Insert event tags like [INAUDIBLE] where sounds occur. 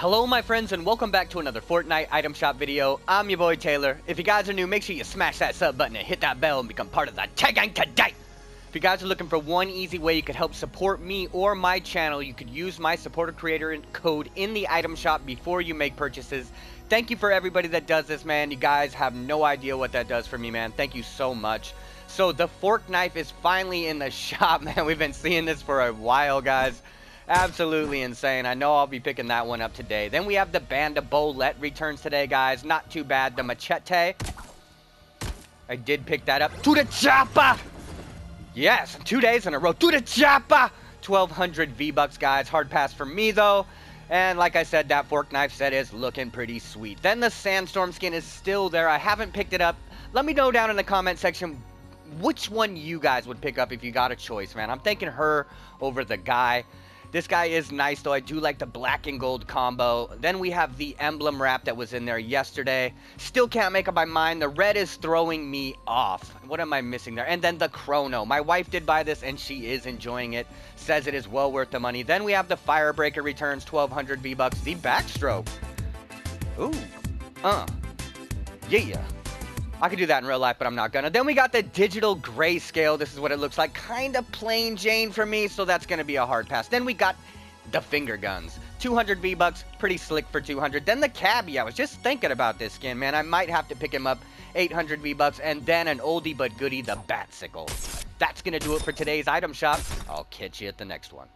Hello my friends and welcome back to another Fortnite item shop video. I'm your boy Taylor. If you guys are new, make sure you smash that sub button and hit that bell and become part of the tag gang today. If you guys are looking for one easy way you could help support me or my channel, you could use my supporter creator code in the item shop before you make purchases. Thank you for everybody that does this, man. You guys have no idea what that does for me, man. Thank you so much. So the fork knife is finally in the [LAUGHS] shop, man. We've been seeing this for a while, guys. Absolutely insane. I know I'll be picking that one up today. Then we have the Bandolette returns today, guys. Not too bad. The Machete. I did pick that up. To the chopper! Yes, two days in a row. To the chopper! 1,200 V-Bucks, guys. Hard pass for me, though. And like I said, that fork knife set is looking pretty sweet. Then the Sandstorm skin is still there. I haven't picked it up. Let me know down in the comment section which one you guys would pick up if you got a choice, man. I'm thinking her over the guy. This guy is nice, though. I do like the black and gold combo. Then we have the emblem wrap that was in there yesterday. Still can't make up my mind. The red is throwing me off. What am I missing there? And then the chrono. My wife did buy this, and she is enjoying it. Says it is well worth the money. Then we have the Firebreaker returns, 1,200 V-Bucks. The backstroke. Ooh. Uh. Yeah. I could do that in real life, but I'm not gonna. Then we got the digital grayscale. This is what it looks like. Kind of plain Jane for me, so that's gonna be a hard pass. Then we got the finger guns. 200 V-Bucks, pretty slick for 200. Then the cabbie, I was just thinking about this skin, man. I might have to pick him up. 800 V-Bucks, and then an oldie but goodie, the Batsickle. That's gonna do it for today's item shop. I'll catch you at the next one.